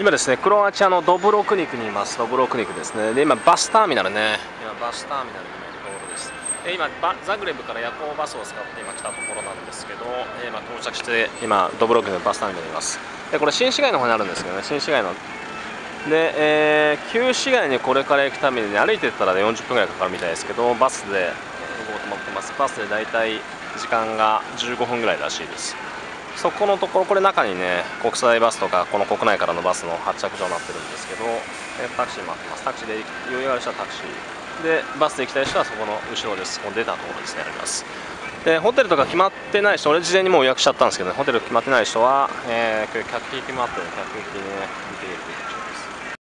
今ですねクロアチアのドブロクニクにいます。ドブロクニクですね。で今バスターミナルね。今バスターミナルにいるところです。で今ザグレブから夜行バスを使って今来たところなんですけど今到着して今ドブロクニクのバスターミナルにいます。でこれ新市街の方にあるんですけどね。新市街の。で、えー、旧市街にこれから行くために、ね、歩いてったら、ね、40分ぐらいかかるみたいですけどバスで行こうと思ってます。バスで大体時間が15分ぐらいらしいです。そこのところこれ中にね国際バスとかこの国内からのバスの発着場になってるんですけどタクシー待ってます。タクシーで余裕がある人はタクシー。でバスで行きたい人はそこの後ろです。この出たところですねあります。でホテルとか決まってない人俺事前にもう予約しちゃったんですけど、ね、ホテル決まってない人は、えー、客引きもあって客引きね見ていく